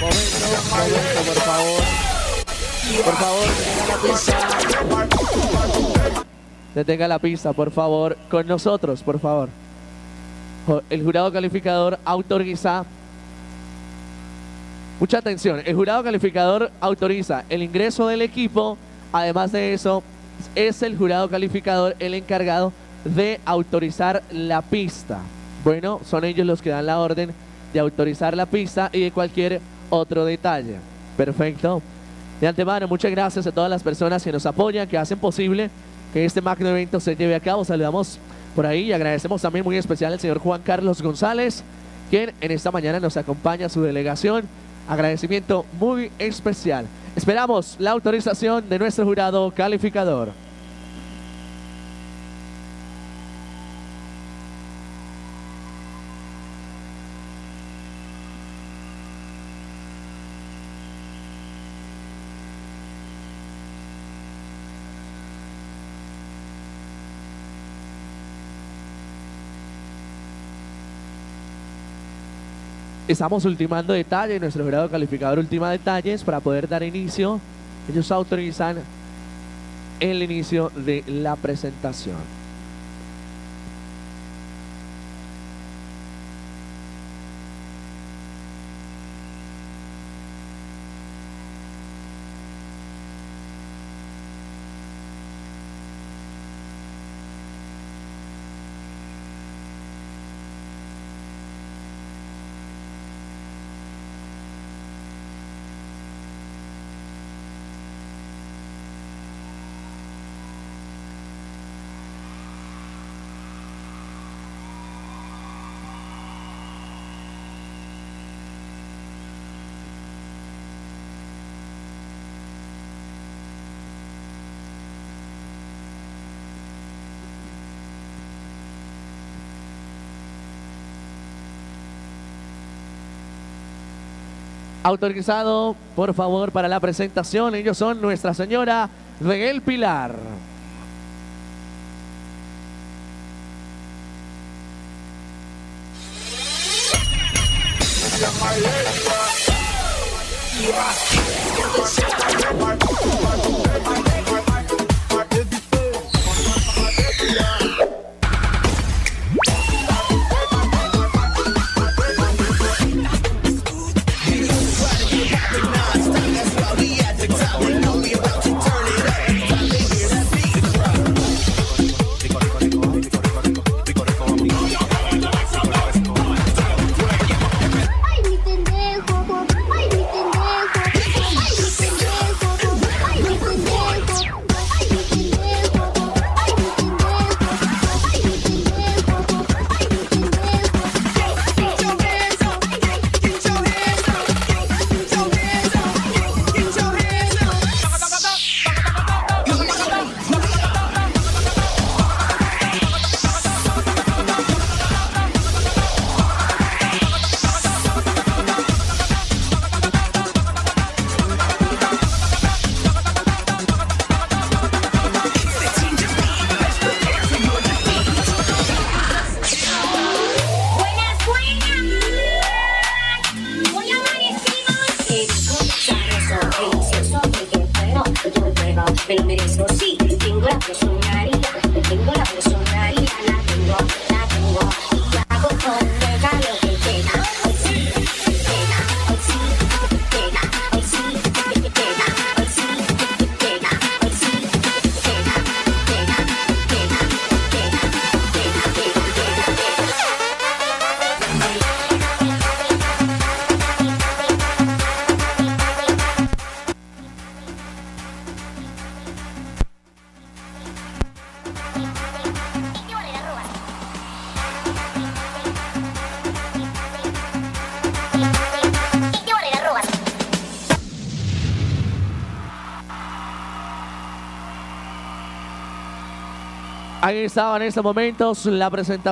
Momento, momento, por favor. Por favor, detenga la pista. Detenga la pista, por favor. Con nosotros, por favor. El jurado calificador autoriza. Mucha atención. El jurado calificador autoriza el ingreso del equipo. Además de eso, es el jurado calificador el encargado de autorizar la pista. Bueno, son ellos los que dan la orden de autorizar la pista y de cualquier otro detalle. Perfecto. De antemano, muchas gracias a todas las personas que nos apoyan, que hacen posible que este magno evento se lleve a cabo. Saludamos por ahí y agradecemos también muy especial al señor Juan Carlos González, quien en esta mañana nos acompaña a su delegación. Agradecimiento muy especial. Esperamos la autorización de nuestro jurado calificador. Estamos ultimando detalles, nuestro grado calificador ultima detalles para poder dar inicio. Ellos autorizan el inicio de la presentación. Autorizado, por favor, para la presentación. Ellos son Nuestra Señora de El Pilar. pero merezco Ahí estaba en estos momentos la presentación.